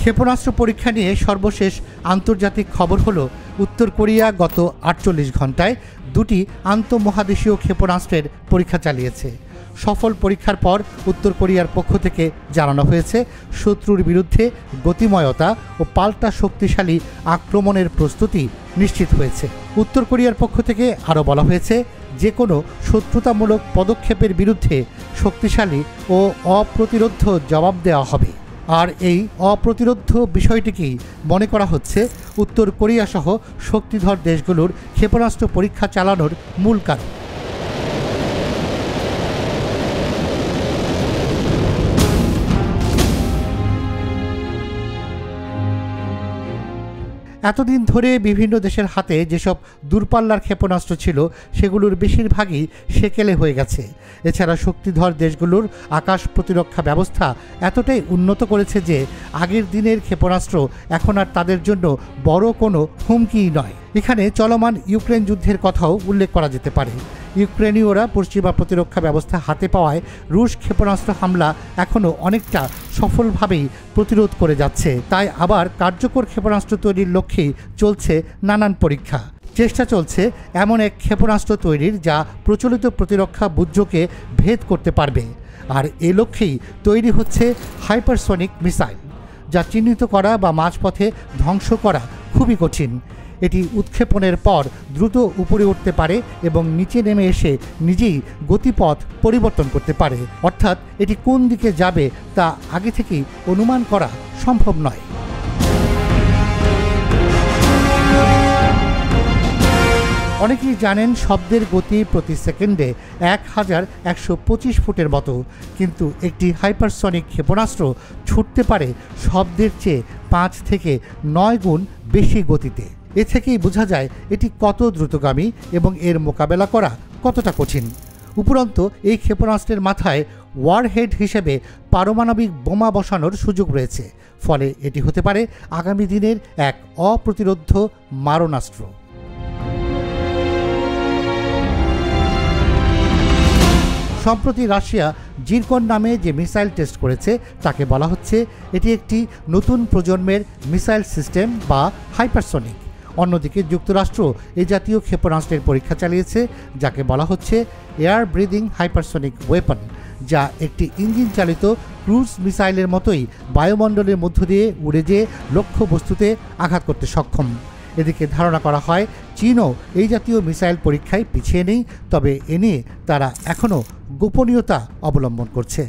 ক্ষেপণাস্ত্র পরীক্ষা নিয়ে সর্বশেষ আন্তর্জাতিক খবর হলো, উত্তর কোরিয়া গত আটচল্লিশ ঘন্টায় দুটি আন্তঃমহাদেশীয় ক্ষেপণাস্ত্রের পরীক্ষা চালিয়েছে। সফল পরীক্ষার পর উত্তর কোরিয়ার পক্ষ থেকে জানানো হয়েছে, শত্রুর বিরুদ্ধে গতিময়তা ও পাল্টা শক্তিশালী আক্রমণের প্রস্তুতি নিশ্চিত হয়েছে। উত্তর কোরিয়ার পক্ষ থেকে আরও বলা হয়েছে যে কোনো শত্রুতামূলক পদক্ষেপের বিরুদ্ধে শক্তিশালী ও অপ্রতিরোধ্য জবাব দেওয়া হবে। আর এই অপ্রতিরোধ বিষয়টিকেই মনে করা হচ্ছে উত্তর কোরিয়া সহ শক্তিধর দেশগুলোর ক্ষেপণাস্ত্র পরীক্ষা চালানোর মূল কারণ। এতদিন ধরে বিভিন্ন দেশের হাতে যেসব দূরপাল্লার ক্ষেপণাস্ত্র ছিল, সেগুলোর বেশিরভাগই সেকেলে হয়ে গেছে। এছাড়া শক্তিধর দেশগুলোর আকাশ প্রতিরক্ষা ব্যবস্থা এতটাই উন্নত করেছে যে, আগের দিনের ক্ষেপণাস্ত্র এখন আর তাদের জন্য বড় কোনো হুমকিই নয়। এখানে চলমান ইউক্রেন যুদ্ধের কথাও উল্লেখ করা যেতে পারে। ইউক্রেনীয়রা পশ্চিমা প্রতিরক্ষা ব্যবস্থা হাতে পাওয়ায় রুশ ক্ষেপণাস্ত্র হামলা এখনও অনেকটা সফলভাবেই প্রতিরোধ করে যাচ্ছে। তাই আবার কার্যকর ক্ষেপণাস্ত্র তৈরির লক্ষ্যেই চলছে নানান পরীক্ষা। চেষ্টা চলছে এমন এক ক্ষেপণাস্ত্র তৈরির যা প্রচলিত প্রতিরক্ষা বুজ্জকে ভেদ করতে পারবে। আর এ লক্ষ্যেই তৈরি হচ্ছে হাইপারসনিক মিসাইল, যা চিহ্নিত করা বা মাঝপথে ধ্বংস করা খুবই কঠিন। এটি উৎক্ষেপণের পর দ্রুত উপরে উঠতে পারে এবং নিচে নেমে এসে নিজেই গতিপথ পরিবর্তন করতে পারে। অর্থাৎ এটি কোন দিকে যাবে তা আগে থেকেই অনুমান করা সম্ভব নয়। অনেকেই জানেন শব্দের গতি প্রতি সেকেন্ডে এক হাজার একশো পঁচিশ ফুটের মতো, কিন্তু একটি হাইপারসনিক ক্ষেপণাস্ত্র ছুটতে পারে শব্দের চেয়ে পাঁচ থেকে নয় গুণ বেশি গতিতে। এ থেকেই বোঝা যায় এটি কত দ্রুতগামী এবং এর মোকাবেলা করা কতটা কঠিন। উপরন্ত, এই ক্ষেপণাস্ত্রের মাথায় ওয়ারহেড হিসেবে পারমাণবিক বোমা বসানোর সুযোগ রয়েছে, ফলে এটি হতে পারে আগামী দিনের এক অপ্রতিরোধ মারণাস্ত্র। সম্প্রতি রাশিয়া জিরকন নামে যে মিসাইল টেস্ট করেছে, তাকে বলা হচ্ছে এটি একটি নতুন প্রজন্মের মিসাইল সিস্টেম বা হাইপারসনিক। অন্যদিকে যুক্তরাষ্ট্র এই জাতীয় ক্ষেপণাস্ত্রের পরীক্ষা চালিয়েছে, যাকে বলা হচ্ছে এয়ার ব্রিদিং হাইপারসনিক ওয়েপন, যা একটি ইঞ্জিন চালিত ক্রুজ মিসাইলের মতোই বায়ুমণ্ডলের মধ্য দিয়ে উড়ে যেয়ে লক্ষ্য বস্তুতে আঘাত করতে সক্ষম। এদিকে ধারণা করা হয়, চীনও এই জাতীয় মিসাইল পরীক্ষায় পিছিয়ে নেই, তবে এ নিয়ে তারা এখনও গোপনীয়তা অবলম্বন করছে।